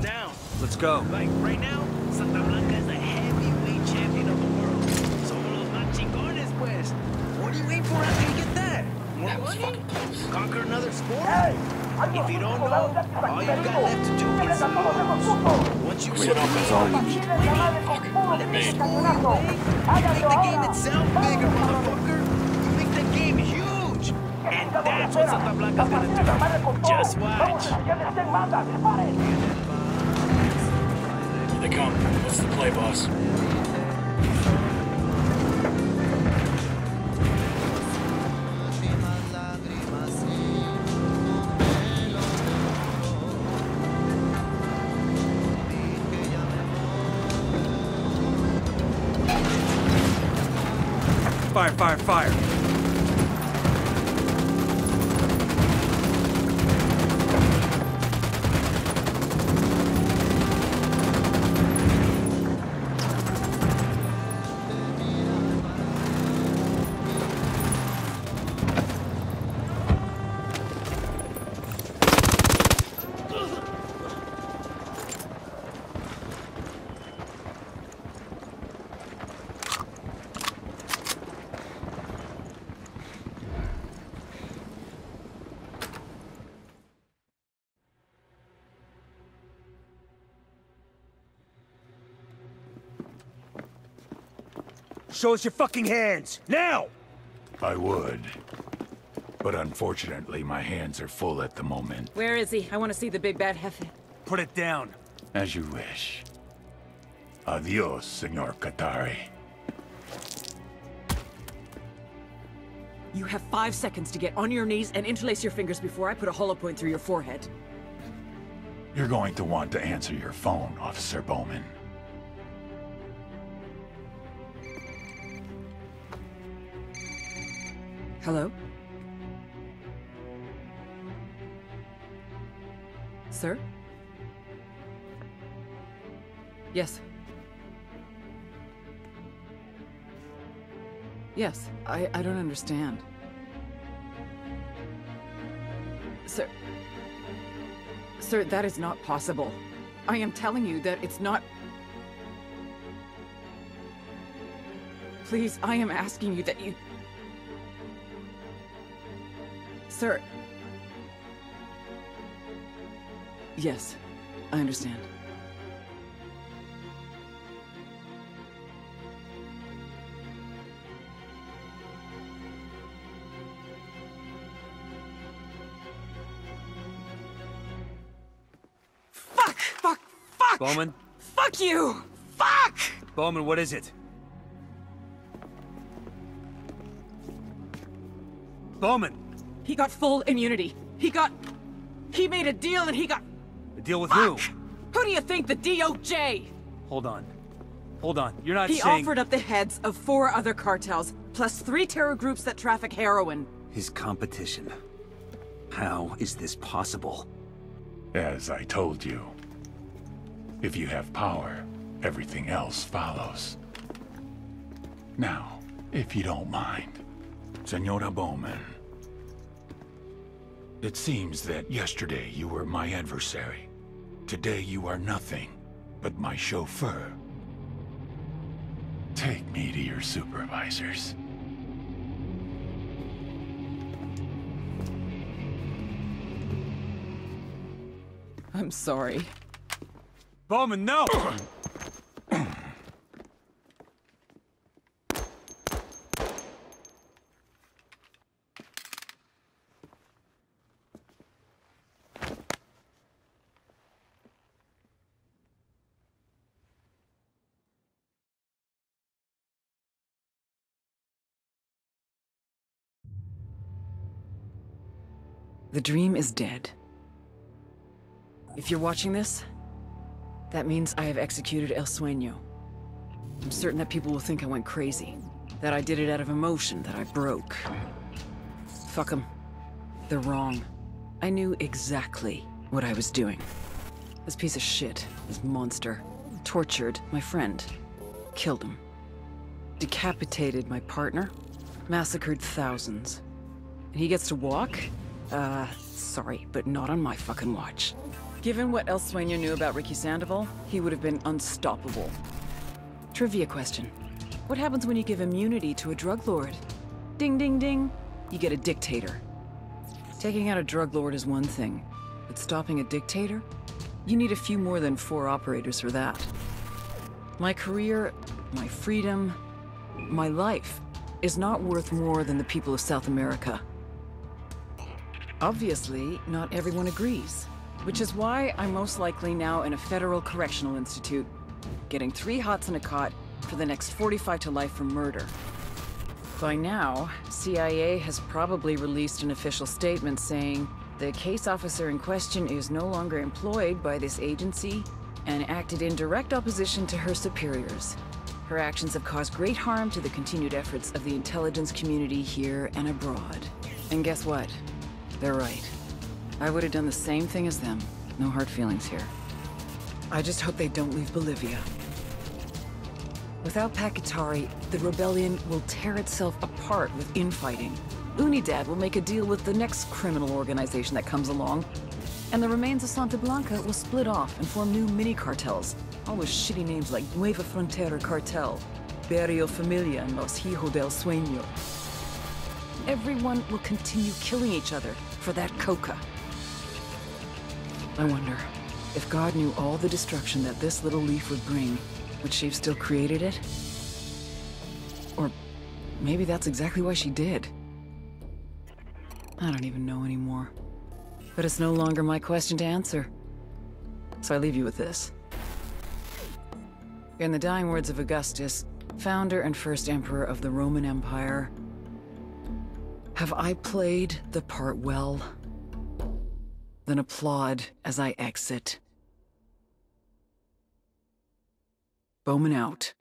Down. Let's go. Like, right now, Santa Blanca is the heavyweight champion of the world. Somos los más pues. What are you waiting for after you get that? More That money? close. Conquer another sport? If you don't know, all you've got left to do is lose. Once you Win is all you need. Let me Man. school you? You make the game itself bigger, motherfucker. You make the game huge. And that's what Santa Blanca's gonna do. Just watch. They come. What's the play, boss? Fire, fire, fire. Show us your fucking hands! Now! I would. But unfortunately, my hands are full at the moment. Where is he? I want to see the big bad Jefe. Put it down. As you wish. Adios, Senor Katari. You have five seconds to get on your knees and interlace your fingers before I put a hollow point through your forehead. You're going to want to answer your phone, Officer Bowman. Hello? Sir? Yes. Yes, I, I don't understand. Sir. Sir, that is not possible. I am telling you that it's not. Please, I am asking you that you. Sir. Yes, I understand. Fuck! Fuck! Fuck! Bowman? Fuck you! Fuck! Bowman, what is it? Bowman! He got full immunity. He got. He made a deal and he got. A deal with who? Fuck! Who do you think? The DOJ! Hold on. Hold on. You're not He saying... offered up the heads of four other cartels, plus three terror groups that traffic heroin. His competition. How is this possible? As I told you, if you have power, everything else follows. Now, if you don't mind, Senora Bowman. It seems that yesterday you were my adversary. Today you are nothing but my chauffeur. Take me to your supervisors. I'm sorry. Bowman, no! The dream is dead. If you're watching this, that means I have executed El Sueño. I'm certain that people will think I went crazy. That I did it out of emotion, that I broke. Fuck them. They're wrong. I knew exactly what I was doing. This piece of shit, this monster, tortured my friend. Killed him. Decapitated my partner. Massacred thousands. And he gets to walk? Uh, sorry, but not on my fucking watch. Given what El Sueño knew about Ricky Sandoval, he would have been unstoppable. Trivia question. What happens when you give immunity to a drug lord? Ding ding ding. You get a dictator. Taking out a drug lord is one thing, but stopping a dictator? You need a few more than four operators for that. My career, my freedom, my life is not worth more than the people of South America. Obviously, not everyone agrees, which is why I'm most likely now in a federal correctional institute, getting three hots and a cot for the next 45 to life for murder. By now, CIA has probably released an official statement saying the case officer in question is no longer employed by this agency and acted in direct opposition to her superiors. Her actions have caused great harm to the continued efforts of the intelligence community here and abroad. And guess what? They're right. I would have done the same thing as them. No hard feelings here. I just hope they don't leave Bolivia. Without Pac Katari, the rebellion will tear itself apart with infighting. Unidad will make a deal with the next criminal organization that comes along, and the remains of Santa Blanca will split off and form new mini-cartels, all with shitty names like Nueva Frontera Cartel, Barrio Familia, and Los Hijos del Sueño. Everyone will continue killing each other for that coca. I wonder, if God knew all the destruction that this little leaf would bring, would she have still created it? Or maybe that's exactly why she did. I don't even know anymore. But it's no longer my question to answer. So I leave you with this. In the dying words of Augustus, founder and first emperor of the Roman Empire, have I played the part well? Then applaud as I exit. Bowman out.